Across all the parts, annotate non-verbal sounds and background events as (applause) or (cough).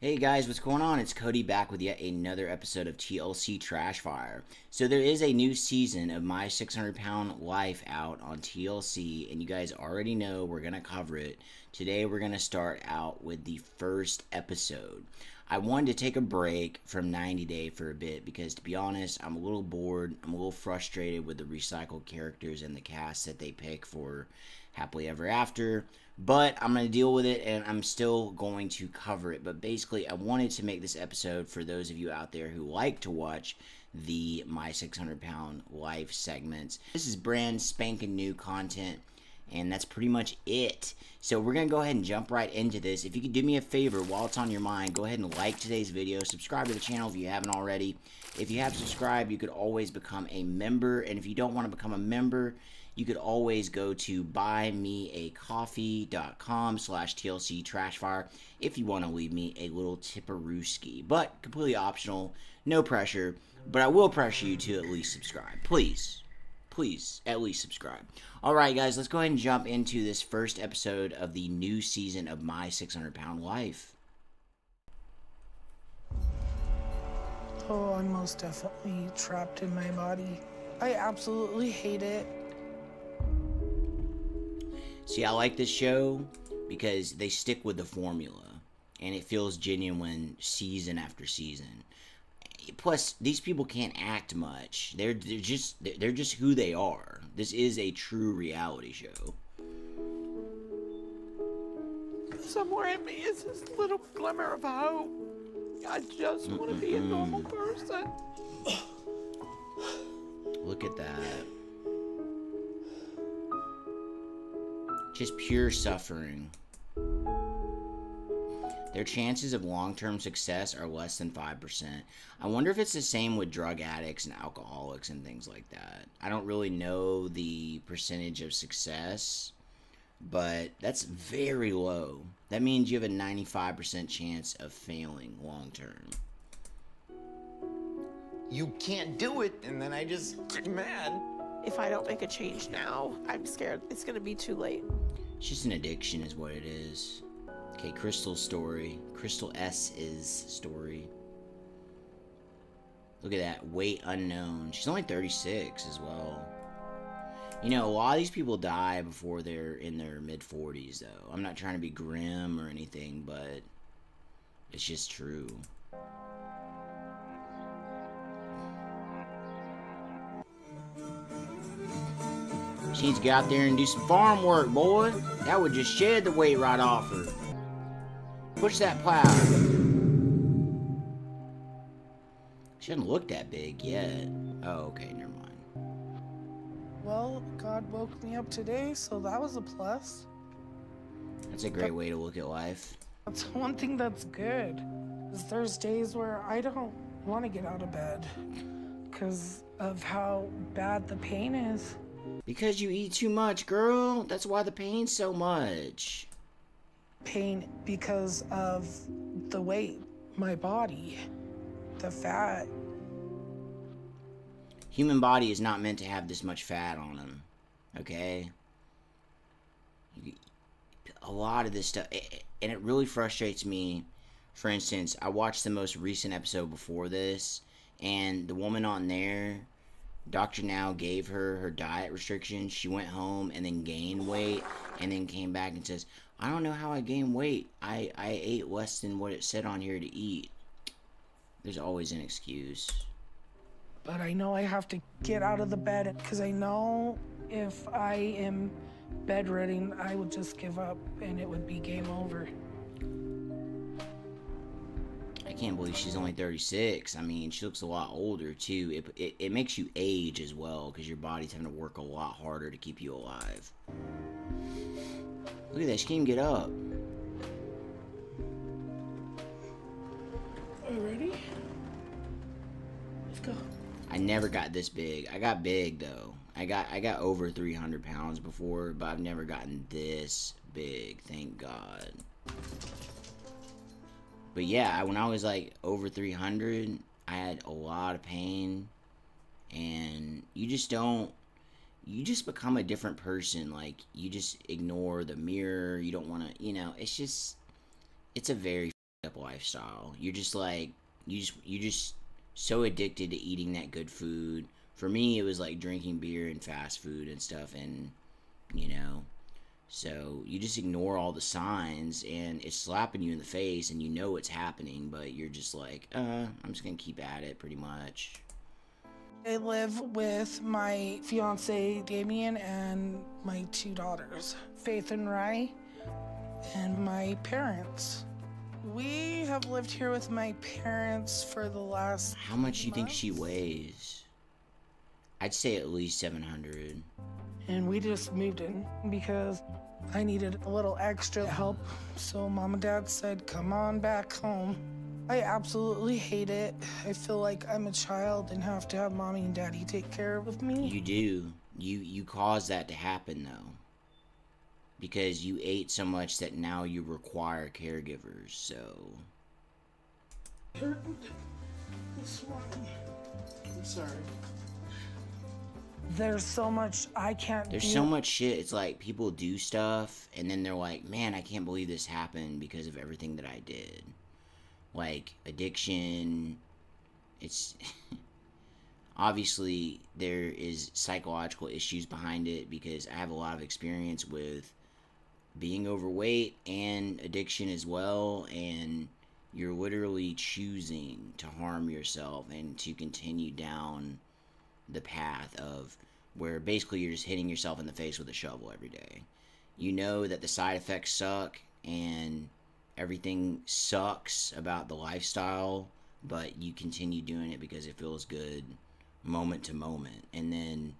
Hey guys, what's going on? It's Cody back with yet another episode of TLC Trashfire. So there is a new season of My 600 Pound Life out on TLC, and you guys already know we're gonna cover it. Today we're gonna start out with the first episode. I wanted to take a break from 90 Day for a bit because, to be honest, I'm a little bored. I'm a little frustrated with the recycled characters and the cast that they pick for Happily Ever After but I'm going to deal with it and I'm still going to cover it. But basically, I wanted to make this episode for those of you out there who like to watch the My 600 Pound Life segments. This is brand spanking new content. And that's pretty much it. So we're going to go ahead and jump right into this. If you could do me a favor while it's on your mind, go ahead and like today's video. Subscribe to the channel if you haven't already. If you have subscribed, you could always become a member. And if you don't want to become a member, you could always go to buymeacoffee.com slash TLC Trashfire if you want to leave me a little tipperooski. But completely optional, no pressure. But I will pressure you to at least subscribe. Please. Please, at least subscribe. Alright, guys, let's go ahead and jump into this first episode of the new season of My 600 Pound Life. Oh, I'm most definitely trapped in my body. I absolutely hate it. See, I like this show because they stick with the formula and it feels genuine season after season. Plus, these people can't act much. They're they're just they're just who they are. This is a true reality show. Somewhere in me is this little glimmer of hope. I just want to be a normal person. Look at that. Just pure suffering. Their chances of long term success are less than 5%. I wonder if it's the same with drug addicts and alcoholics and things like that. I don't really know the percentage of success, but that's very low. That means you have a 95% chance of failing long term. You can't do it, and then I just get mad. If I don't make a change now, I'm scared it's gonna be too late. It's just an addiction, is what it is. Okay, Krystal's story. Krystal S's story. Look at that. Weight unknown. She's only 36 as well. You know, a lot of these people die before they're in their mid 40s, though. I'm not trying to be grim or anything, but it's just true. She needs to get out there and do some farm work, boy. That would just shed the weight right off her. Push that plow. She doesn't look that big yet. Oh, okay, never mind. Well, God woke me up today, so that was a plus. That's a great way to look at life. That's (laughs) one thing that's good. Is there's days where I don't want to get out of bed because of how bad the pain is. Because you eat too much, girl. That's why the pain's so much. Pain because of the weight, my body, the fat. Human body is not meant to have this much fat on them. Okay? A lot of this stuff, and it really frustrates me. For instance, I watched the most recent episode before this, and the woman on there Dr. Now gave her her diet restrictions. She went home and then gained weight and then came back and says, I don't know how I gained weight. I, I ate less than what it said on here to eat. There's always an excuse. But I know I have to get out of the bed because I know if I am bedridden, I would just give up and it would be game over can't believe she's only 36. I mean, she looks a lot older too. It, it, it makes you age as well because your body's having to work a lot harder to keep you alive. Look at that, she can't even get up. Ready? Let's go. I never got this big. I got big though. I got I got over 300 pounds before, but I've never gotten this big. Thank God. But yeah, when I was like over 300, I had a lot of pain. And you just don't, you just become a different person. Like, you just ignore the mirror. You don't want to, you know, it's just, it's a very up lifestyle. You're just like you just you just so addicted to eating that good food. For me, it was like drinking beer and fast food and stuff, and you know, so you just ignore all the signs, and it's slapping you in the face, and you know it's happening, but you're just like, uh, I'm just gonna keep at it, pretty much. I live with my fiance Damien and my two daughters, Faith and Rye, and my parents. We have lived here with my parents for the last. How much do you think she weighs? I'd say at least 700. And we just moved in because I needed a little extra help. So mom and dad said, come on back home. I absolutely hate it. I feel like I'm a child and have to have mommy and daddy take care of me. You do. You you caused that to happen though. Because you ate so much that now you require caregivers. So I'm sorry. There's so much I can't there's do. so much shit. It's like people do stuff and then they're like, "Man, I can't believe this happened because of everything that I did." Like addiction. It's (laughs) obviously there is psychological issues behind it because I have a lot of experience with being overweight and addiction as well and you're literally choosing to harm yourself and to continue down the path of where basically you're just hitting yourself in the face with a shovel every day. You know that the side effects suck and everything sucks about the lifestyle, but you continue doing it because it feels good moment to moment. And then,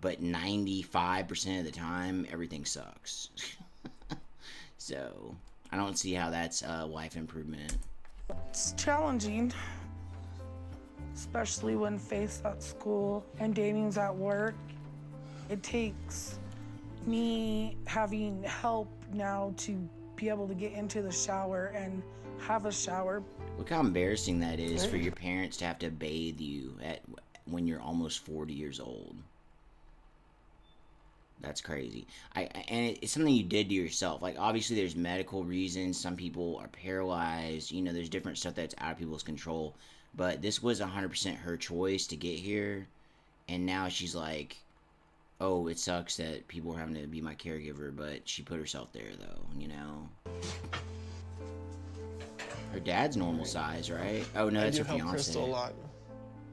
but 95% of the time, everything sucks. (laughs) so, I don't see how that's a life improvement. It's challenging, especially when Faith's at school and Damien's at work. It takes me having help now to be able to get into the shower and have a shower. Look how embarrassing that is for your parents to have to bathe you at when you're almost 40 years old. That's crazy. I and it's something you did to yourself. Like obviously there's medical reasons. Some people are paralyzed. You know, there's different stuff that's out of people's control. But this was 100% her choice to get here. And now she's like, "Oh, it sucks that people are having to be my caregiver, but she put herself there though, you know." Her dad's normal size, right? Oh no, that's her help fiance. Krystal a lot.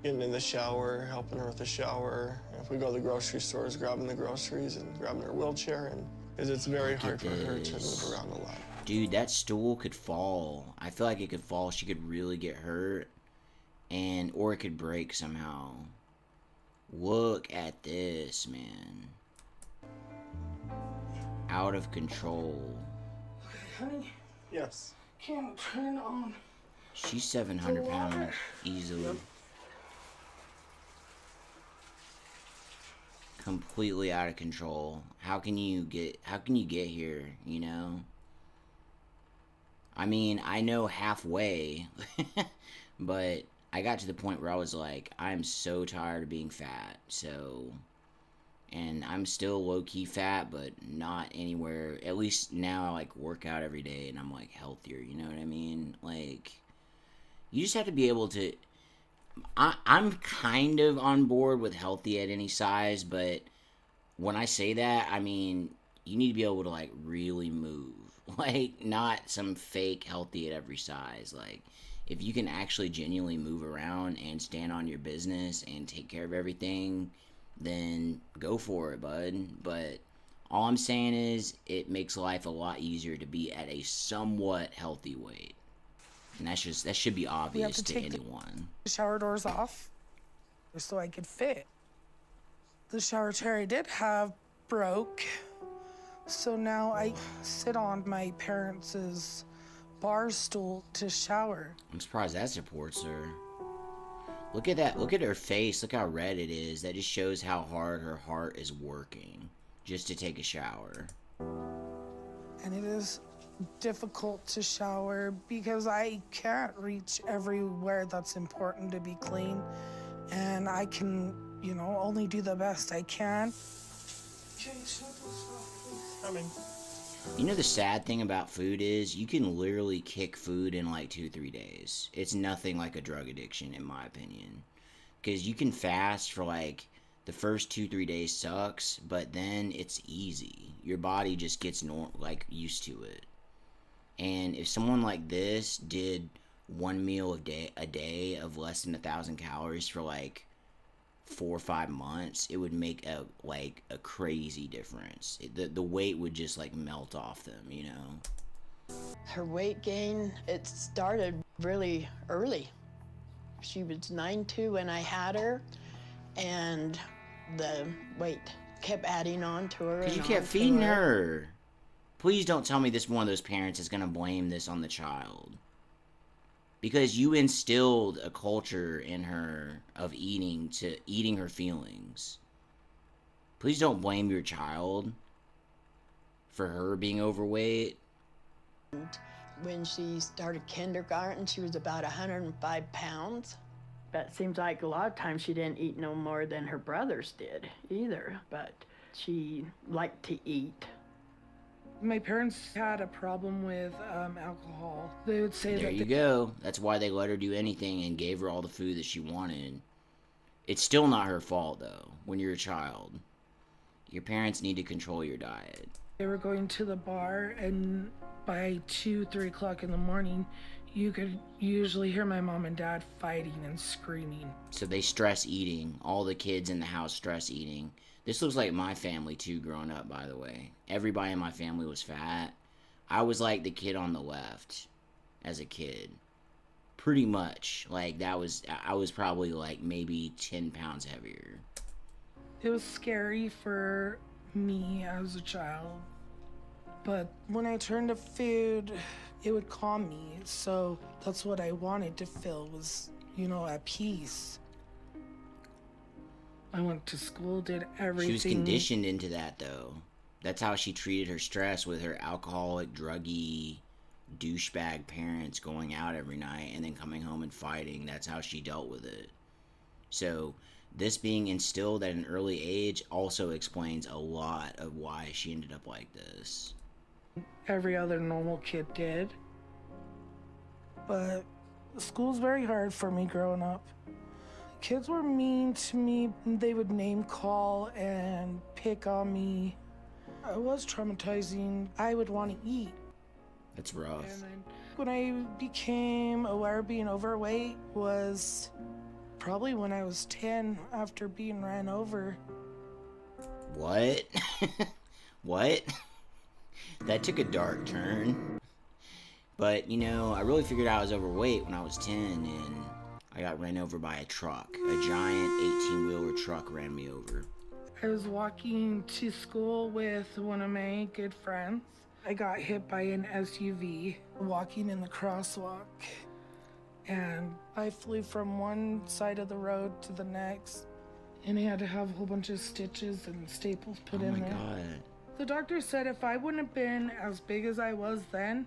Getting in the shower, helping her with the shower. If we go to the grocery stores, grabbing the groceries and grabbing her wheelchair, and it's very Look hard for her to move around a lot. Dude, that stool could fall. I feel like it could fall. She could really get hurt, and or it could break somehow. Look at this, man. Out of control. Okay, Honey, Yes. can't turn on. She's 700 pounds easily. Completely out of control. How can you get how can you get here, you know? I mean, I know halfway, (laughs) but I got to the point where I was like, I'm so tired of being fat. So and I'm still low key fat, but not anywhere. At least now I like work out every day and I'm like healthier. You know what I mean? Like, you just have to be able to. I, I'm kind of on board with healthy at any size, but when I say that, I mean you need to be able to like really move, (laughs) like not some fake healthy at every size. Like, if you can actually genuinely move around and stand on your business and take care of everything then go for it, bud. But all I'm saying is it makes life a lot easier to be at a somewhat healthy weight. And that's just that should be obvious to to, anyone. The shower doors off so I could fit. The shower chair I did have broke. So now I sit on my parents' bar stool to shower. I'm surprised that supports her. Look at that. Look at her face. Look how red it is. That just shows how hard her heart is working just to take a shower. and it is difficult to shower because I can't reach everywhere that's important to be clean, and I can, you know, only do the best I can. I mean, You know the sad thing about food is you can literally kick food in like two, three days. It's nothing like a drug addiction, in my opinion. Because you can fast for like the first two, three days sucks, but then it's easy. Your body just gets nor- like used to it. And if someone like this did one meal a day, a day of less than a thousand calories for like four or five months, it would make a like a crazy difference. It, the the weight would just like melt off them, you know. Her weight gain, it started really early. She was nine two when I had her, and the weight kept adding on to her. Cause you kept feeding her. Please don't tell me this one of those parents is gonna blame this on the child. Because you instilled a culture in her of eating to eating her feelings. Please don't blame your child for her being overweight. When she started kindergarten, she was about 105 pounds. But it seems like a lot of times she didn't eat no more than her brothers did either. But she liked to eat. My parents had a problem with um, alcohol. They would say There that you go. That's why they let her do anything and gave her all the food that she wanted. It's still not her fault though. When you're a child, your parents need to control your diet. they were going to the bar, and by two, three o'clock in the morning, you could usually hear my mom and dad fighting and screaming. So they stress eating. All the kids in the house stress eating. This looks like my family too growing up, by the way. Everybody in my family was fat. I was like the kid on the left as a kid. Pretty much. Like that was I was probably like maybe 10 pounds heavier. It was scary for me as a child. But when I turned to food, it would calm me. So that's what I wanted to feel was, you know, at peace. I went to school, did everything. She was conditioned into that though. That's how she treated her stress with her alcoholic, druggy, douchebag parents going out every night and then coming home and fighting. That's how she dealt with it. So, this being instilled at an early age also explains a lot of why she ended up like this. every other normal kid did. But school's very hard for me growing up. Kids were mean to me. They would name call and pick on me. It was traumatizing. I would want to eat. That's rough. And when I became aware of being overweight was probably when I was 10 after being ran over. What? (laughs) what? that took a dark turn. But, you know, I really figured I was overweight when I was 10 and I got ran over by a truck. A giant 18 wheeler truck ran me over. I was walking to school with one of my good friends. I got hit by an SUV walking in the crosswalk. And I flew from one side of the road to the next. And I had to have a whole bunch of stitches and staples put oh in my there. god. The doctor said if I wouldn't have been as big as I was then,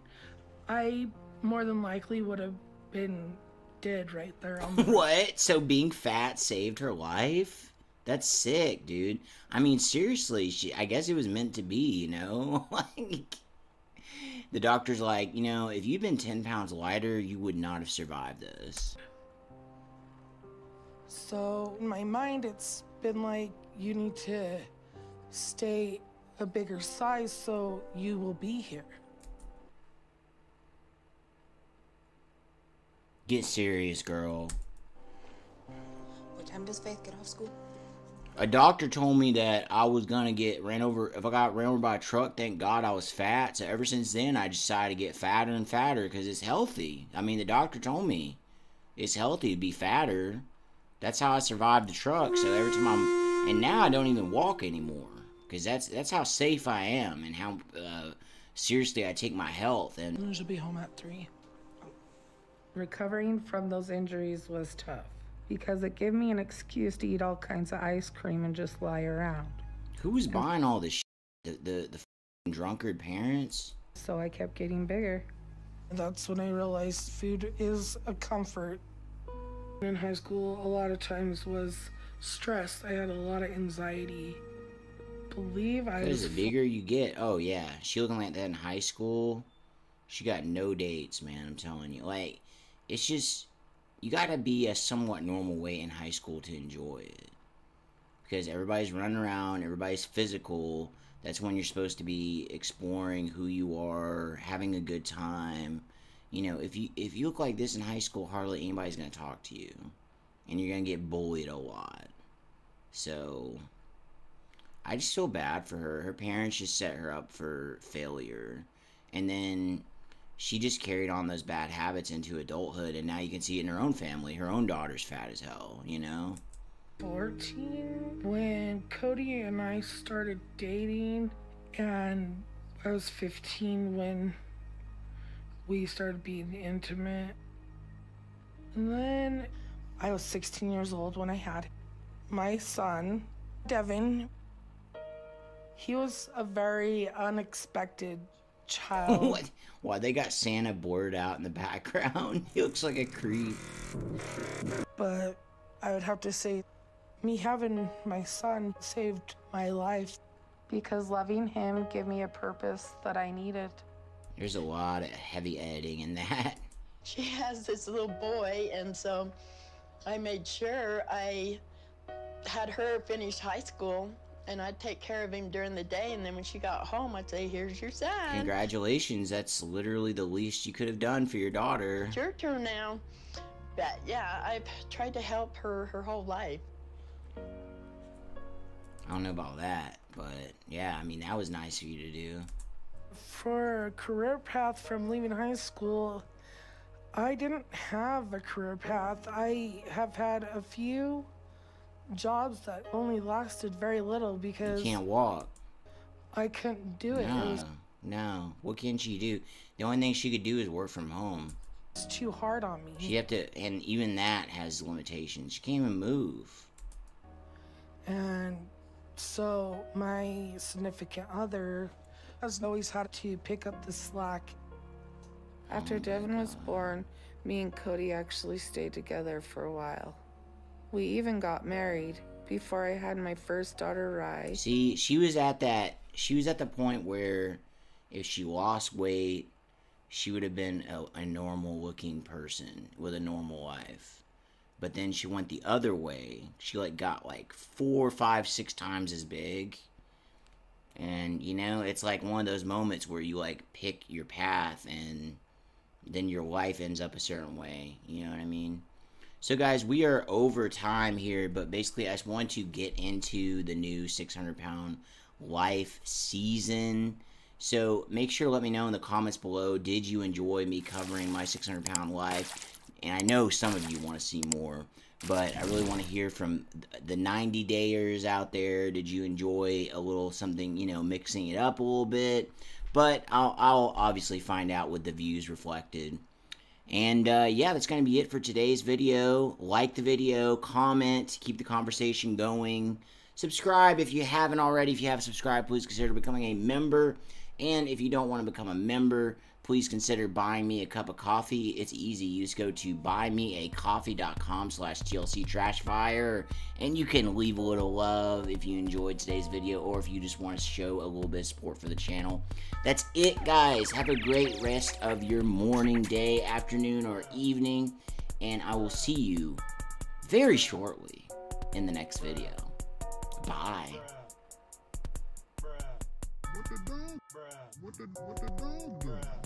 I more than likely would have been dead right there on (laughs) the What? So being fat saved her life? That's sick, dude. I mean, seriously, she I guess it was meant to be, you know? (laughs) like the doctor's like, you know, if you'd been 10 pounds lighter, you would not have survived this. So in my mind, it's been like you need to stay a bigger size so you will be here. Get serious, girl. What time does Faith get off school? A doctor told me that I was gonna get ran over. If I got ran over by a truck, thank God I was fat. So ever since then, I decided to get fatter and fatter because it's healthy. I mean, the doctor told me it's healthy to be fatter. That's how I survived the truck. So every time I'm, and now I don't even walk anymore because that's that's how safe I am and how uh, seriously I take my health. And I should be home at three. Recovering from those injuries was tough because it gave me an excuse to eat all kinds of ice cream and just lie around. who's buying all this? Shit? The the the f***ing drunkard parents. So I kept getting bigger. That's when I realized food is a comfort. In high school, a lot of times was stressed. I had a lot of anxiety. believe I Because was the bigger you get, oh yeah, she looking like that in high school. She got no dates, man. I'm telling you, like, it's just you got to be a somewhat normal weight in high school to enjoy it. Because everybody's running around, everybody's physical. That's when you're supposed to be exploring who you are, having a good time. You know, if you if you look like this in high school, hardly anybody's gonna talk to you, and you're gonna get bullied a lot. So I just feel bad for her. Her parents just set her up for failure. And then she just carried on those bad habits into adulthood. And now you can see it in her own family. Her own daughter's fat as hell, you know? 14 when Cody and I started dating, and I was 15 when we started being intimate. And then I was 16 years old when I had my son, Devin. He was a very unexpected child. (laughs) what? Why they got Santa blurred out in the background? (laughs) he looks like a creep. but I would have to say, me having my son saved my life because loving him gave me a purpose that I needed. There's a lot of heavy editing in that. (laughs) She has this little boy, and so I made sure I had her finish high school and I'd take care of him during the day. And then when she got home, I'd say, Here's your son. Congratulations. That's literally the least you could have done for your daughter. It's your turn now. But yeah, I've tried to help her her whole life. I don't know about that, but yeah, I mean, that was nice of you to do. For a career path from leaving high school, I didn't have a career path. I have had a few jobs that only lasted very little You because can't walk. I couldn't do it. It No, was no. What can she do? The only thing she could do is work from home. It's too hard on me. She have to, and even that has limitations. She can't even move. And so my significant other has always had to pick up the slack. After Oh my Devin was born, me and Cody actually stayed together for a while. We even got married before I had my first daughter, Rye. See, she was at that. She was at the point where, if she lost weight, she would have been a, a normal-looking person with a normal life. But then she went the other way. She like got like four, five, six times as big. And you know, it's like one of those moments where you like pick your path and then your life ends up a certain way. You know what I mean? So, guys, we are over time here, but basically, I just want to get into the new 600 pound life season. So, make sure to let me know in the comments below did you enjoy me covering my 600 pound life? And I know some of you want to see more, but I really want to hear from the 90 dayers out there. Did you enjoy a little something, you know, mixing it up a little bit? But I'll, I'll obviously find out what the views reflected. And uh, yeah, that's going to be it for today's video. Like the video, comment, keep the conversation going. Subscribe if you haven't already. If you have subscribed, please consider becoming a member. And if you don't want to become a member, please consider buying me a cup of coffee. It's easy. You just go to buymeacoffee.com slash TLC Trashfire, and you can leave a little love if you enjoyed today's video or if you just want to show a little bit of support for the channel. That's it, guys. Have a great rest of your morning, day, afternoon, or evening, and I will see you very shortly in the next video. Bye. What the dog? What the what the dog do?